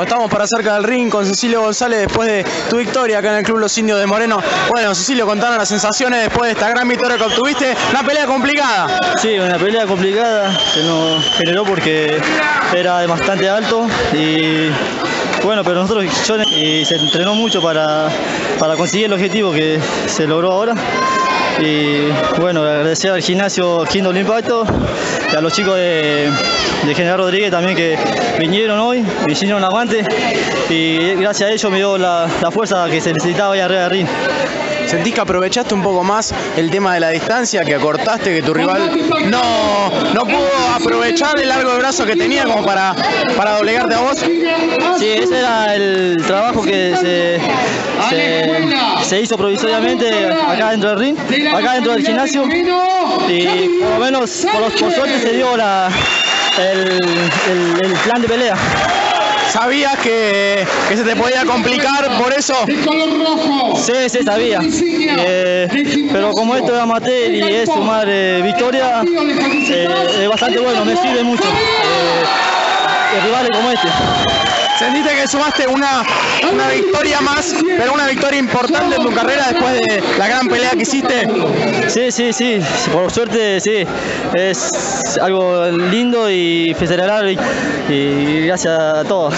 Estamos para cerca del ring con Cecilio González después de tu victoria acá en el Club Los Indios de Moreno. Bueno, Cecilio, contanos las sensaciones después de esta gran victoria que obtuviste. Una pelea complicada. Sí, una pelea complicada que nos generó porque era bastante alto y bueno, pero nosotros y se entrenó mucho para, para conseguir el objetivo que se logró ahora. Y bueno, agradecer al gimnasio Kindle Impacto y a los chicos de, de General Rodríguez también que vinieron hoy, me hicieron aguante y gracias a ellos me dio la, la fuerza que se necesitaba ahí arriba del ring. ¿Sentís que aprovechaste un poco más el tema de la distancia, que acortaste, que tu rival no, no pudo aprovechar el largo de brazo que tenía como para, para doblegarte a vos? Sí, ese era el trabajo que se, se, hizo provisoriamente acá dentro del ring, acá dentro del gimnasio y por lo menos por, los- por suerte se dio la, el, el- el plan de pelea. ¿Sabías que, que se te podía complicar por eso? Sí, sí, sabía. Eh, pero como esto es amateur y es sumar eh, victoria, eh, es bastante bueno, me sirve mucho. Eh, rivales como este. ¿Sentiste que sumaste una, una victoria más, pero una victoria importante en tu carrera después de la gran pelea que hiciste? Sí, sí, sí, por suerte sí, es algo lindo y festejar y, y gracias a todos.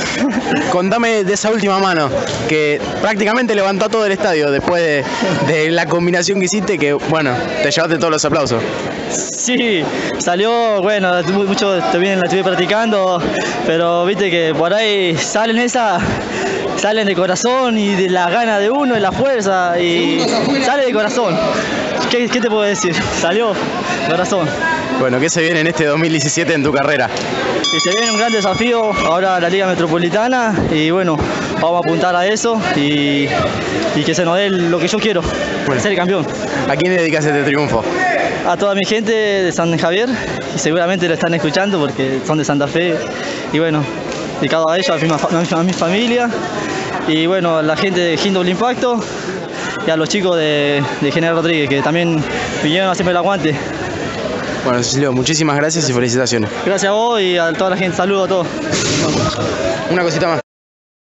Contame de esa última mano, que prácticamente levantó todo el estadio después de, de la combinación que hiciste, que bueno, te llevaste todos los aplausos. Sí, salió, bueno, mu- mucho también la estuve practicando, pero viste que por ahí salen esa, salen de corazón y de la gana de uno y la fuerza y sale de corazón. ¿Qué, qué te puedo decir? Salió de corazón. Bueno, ¿qué se viene en este 2017 en tu carrera? Y se viene un gran desafío ahora la Liga Metropolitana y bueno, vamos a apuntar a eso y, y que se nos dé lo que yo quiero, ser campeón. ¿A quién dedicas este triunfo? A toda mi gente de San Javier, y seguramente lo están escuchando porque son de Santa Fe, y bueno, dedicado a ellos, a mi, fa- a mi familia, y bueno, a la gente de Hindle Impacto, y a los chicos de, de General Rodríguez, que también vinieron a hacerme el aguante. Bueno, Cecilio, muchísimas gracias y felicitaciones. Gracias a vos y a toda la gente, saludos a todos. Una cosita más.